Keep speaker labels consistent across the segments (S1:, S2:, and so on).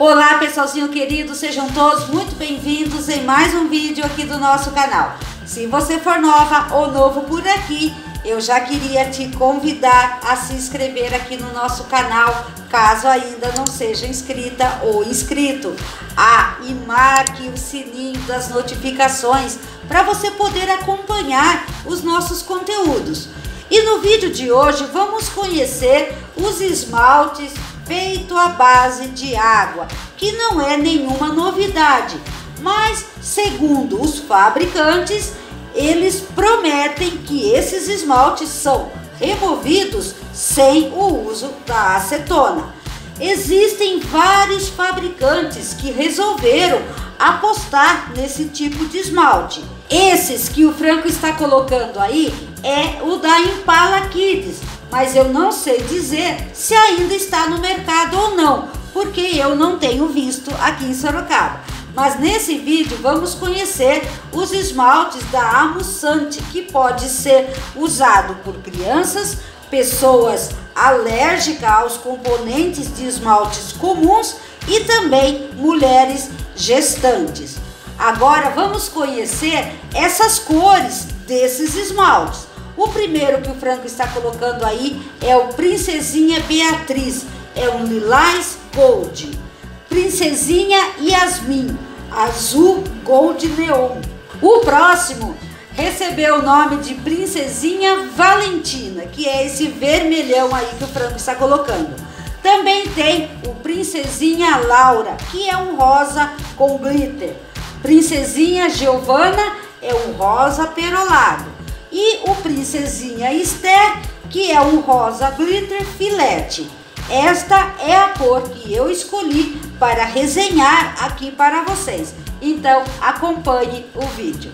S1: Olá pessoalzinho querido, sejam todos muito bem-vindos em mais um vídeo aqui do nosso canal. Se você for nova ou novo por aqui, eu já queria te convidar a se inscrever aqui no nosso canal, caso ainda não seja inscrita ou inscrito. Ah, e marque o sininho das notificações para você poder acompanhar os nossos conteúdos. E no vídeo de hoje vamos conhecer os esmaltes feito à base de água, que não é nenhuma novidade, mas segundo os fabricantes, eles prometem que esses esmaltes são removidos sem o uso da acetona. Existem vários fabricantes que resolveram apostar nesse tipo de esmalte. Esses que o Franco está colocando aí é o da Impala Kids, mas eu não sei dizer se ainda está no mercado ou não, porque eu não tenho visto aqui em Sorocaba. Mas nesse vídeo vamos conhecer os esmaltes da Amussante, que pode ser usado por crianças, pessoas alérgicas aos componentes de esmaltes comuns e também mulheres gestantes. Agora vamos conhecer essas cores desses esmaltes. O primeiro que o Franco está colocando aí é o Princesinha Beatriz, é um lilás gold. Princesinha Yasmin, azul gold neon. O próximo recebeu o nome de Princesinha Valentina, que é esse vermelhão aí que o Franco está colocando. Também tem o Princesinha Laura, que é um rosa com glitter. Princesinha Giovana é um rosa perolado e o Princesinha Esther, que é um rosa glitter filete. Esta é a cor que eu escolhi para resenhar aqui para vocês. Então acompanhe o vídeo.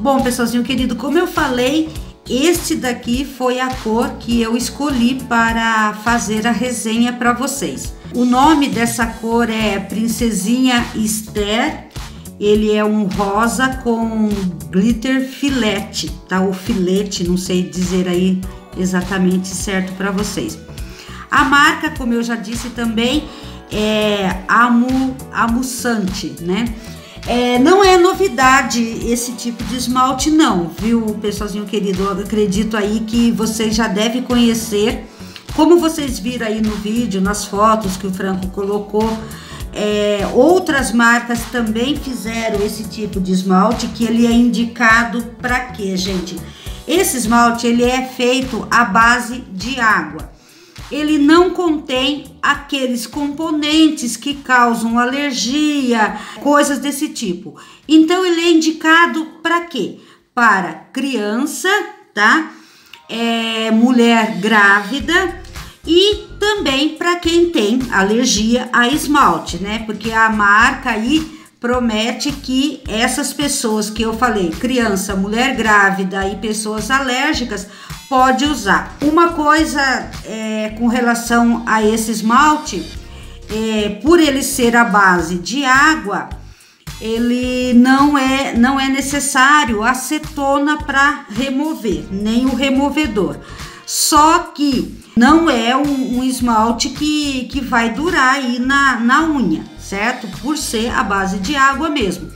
S1: Bom, pessoalzinho querido, como eu falei, este daqui foi a cor que eu escolhi para fazer a resenha para vocês. O nome dessa cor é Princesinha Esther ele é um rosa com glitter filete, tá? O filete, não sei dizer aí exatamente certo para vocês. A marca, como eu já disse também, é Amu, Amussante, né? É, não é novidade esse tipo de esmalte não, viu, pessoalzinho querido? Eu acredito aí que vocês já devem conhecer. Como vocês viram aí no vídeo, nas fotos que o Franco colocou, é, outras marcas também fizeram esse tipo de esmalte que ele é indicado para quê, gente? Esse esmalte ele é feito à base de água. Ele não contém aqueles componentes que causam alergia, coisas desse tipo. Então ele é indicado para quê? Para criança, tá? É, mulher grávida e também para quem tem alergia a esmalte, né? Porque a marca aí promete que essas pessoas que eu falei, criança, mulher grávida e pessoas alérgicas, pode usar. Uma coisa é, com relação a esse esmalte, é, por ele ser a base de água, ele não é não é necessário acetona para remover, nem o removedor. Só que não é um, um, esmalte que, que vai durar aí na, na unha, certo? Por ser a base de água mesmo.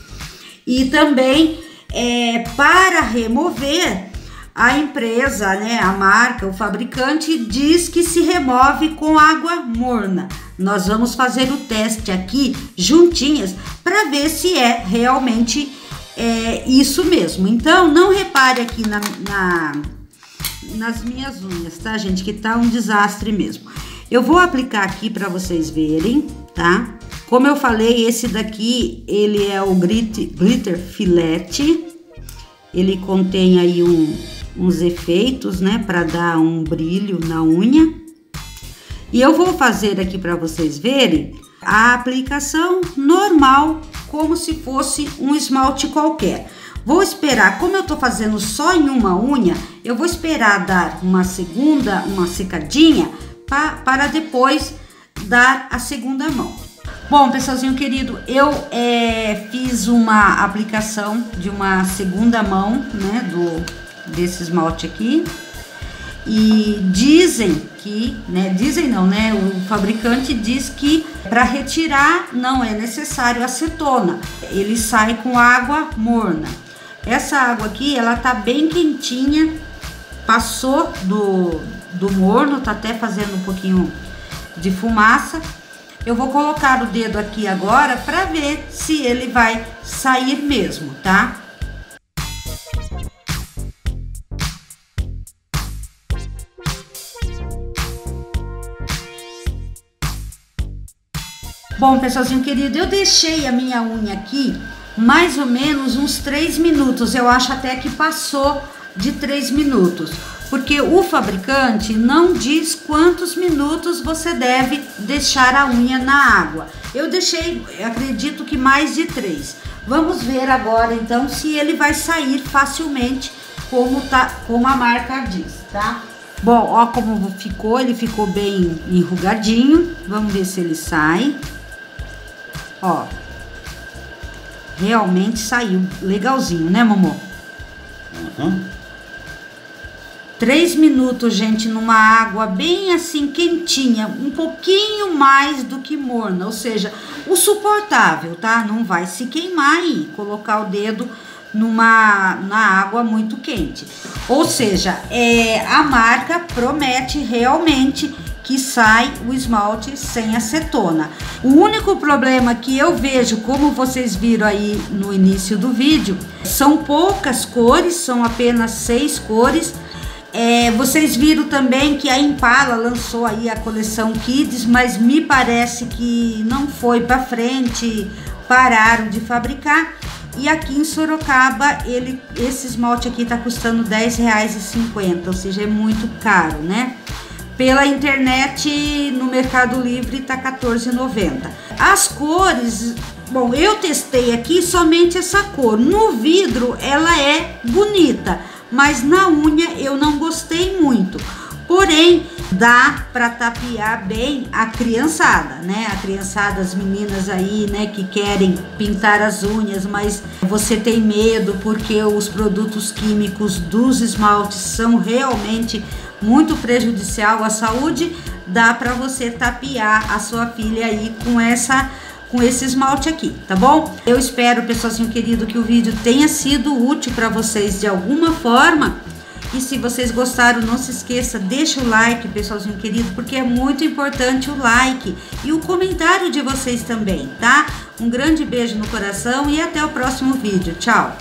S1: E também é, para remover, a empresa, né, a marca, o fabricante diz que se remove com água morna. Nós vamos fazer o teste aqui juntinhas para ver se é realmente é, isso mesmo. Então, não repare aqui na, na nas minhas unhas, tá, gente? Que tá um desastre mesmo. Eu vou aplicar aqui para vocês verem, tá? Como eu falei, esse daqui, ele é o glitter, glitter filete. Ele contém aí um, uns efeitos, né? Para dar um brilho na unha. E eu vou fazer aqui para vocês verem a aplicação normal, como se fosse um esmalte qualquer. Vou esperar, como eu tô fazendo só em uma unha, eu vou esperar dar uma segunda, uma secadinha, pa, para depois dar a segunda mão. Bom, pessoalzinho querido, eu é, fiz uma aplicação de uma segunda mão, né, do, desse esmalte aqui. E dizem que, né, dizem não, né, o fabricante diz que para retirar não é necessário acetona, ele sai com água morna. Essa água aqui, ela tá bem quentinha, passou do, do morno, tá até fazendo um pouquinho de fumaça. Eu vou colocar o dedo aqui agora para ver se ele vai sair mesmo, tá? Bom, pessoalzinho querido, eu deixei a minha unha aqui mais ou menos uns 3 minutos. Eu acho até que passou de 3 minutos. Porque o fabricante não diz quantos minutos você deve deixar a unha na água. Eu deixei, acredito que mais de 3. Vamos ver agora então se ele vai sair facilmente como, tá, como a marca diz, tá? Bom, ó como ficou, ele ficou bem enrugadinho. Vamos ver se ele sai. Ó. Realmente saiu legalzinho, né, Momô? Uhum. Três minutos, gente, numa água bem assim quentinha, um pouquinho mais do que morna, ou seja, o suportável, tá? Não vai se queimar e colocar o dedo numa na água muito quente. Ou seja, é, a marca promete realmente que sai o esmalte sem acetona. O único problema que eu vejo, como vocês viram aí no início do vídeo, são poucas cores, são apenas seis cores. É, vocês viram também que a Impala lançou aí a coleção Kids, mas me parece que não foi para frente, pararam de fabricar. E aqui em Sorocaba, ele, esse esmalte aqui tá custando R$10,50, ou seja, é muito caro, né? Pela internet, no Mercado Livre, tá R$14,90. As cores, bom, eu testei aqui somente essa cor. No vidro, ela é bonita, mas na unha eu não gostei muito. Porém, dá para tapear bem a criançada, né? A criançada, as meninas aí, né, que querem pintar as unhas, mas você tem medo porque os produtos químicos dos esmaltes são realmente muito prejudicial à saúde, dá para você tapear a sua filha aí com essa com esse esmalte aqui, tá bom? Eu espero, pessoalzinho querido, que o vídeo tenha sido útil para vocês de alguma forma. E se vocês gostaram, não se esqueça, deixa o like, pessoalzinho querido, porque é muito importante o like e o comentário de vocês também, tá? Um grande beijo no coração e até o próximo vídeo. Tchau!